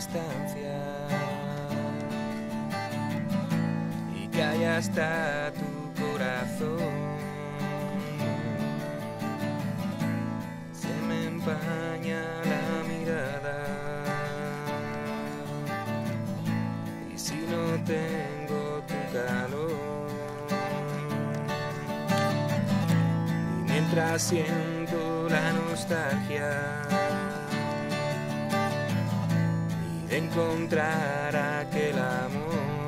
distancia. Y cae hasta tu corazón. Se me empaña la mirada. Y si no tengo tu calor. Y mientras siento la nostalgia encontrar aquel amor.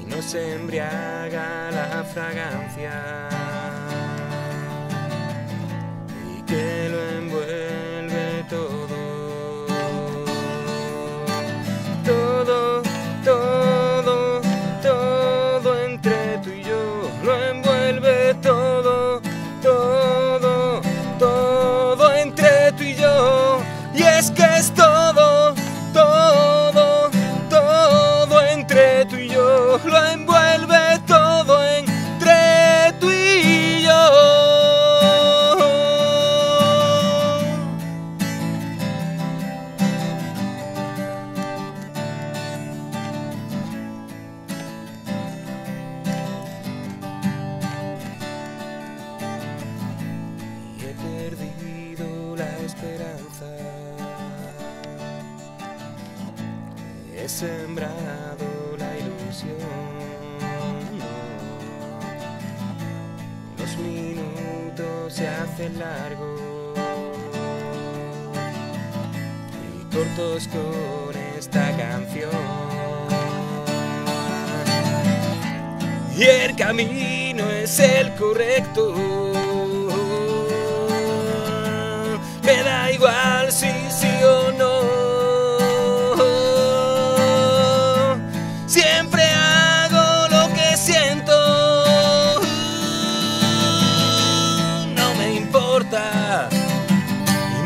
Y no se embriaga la fragancia. Y que lo esperanza. He sembrado la ilusión. Los minutos se hacen largos y cortos con esta canción. y el camino es el correcto.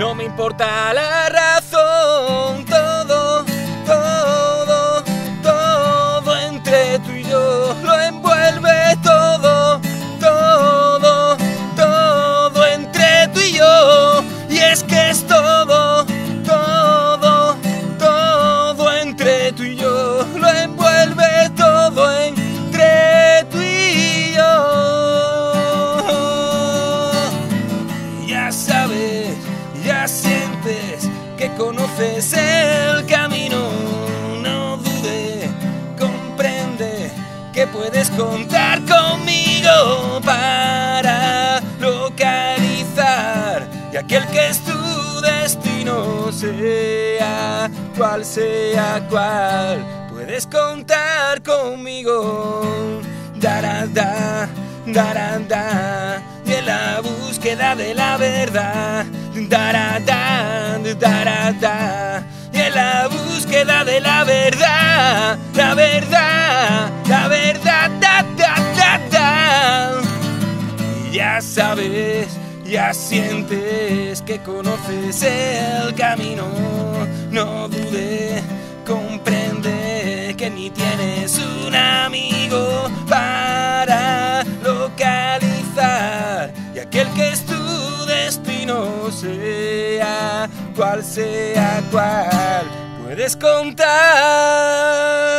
No me importa la razón. Sientes que conoces el camino. No dude, comprende que puedes contar conmigo para localizar y aquel que es tu destino sea cual sea cual. Puedes contar conmigo. Dará, da, dará, da, y en la búsqueda de la verdad. Y en la búsqueda de la verdad. La verdad, la verdad, da, da, da. Y ya sabes, ya sientes que conoces el camino. No dude, comprende que ni tienes un amigo para localizar. Y aquel que es destino sea cual sea cual, puedes contar.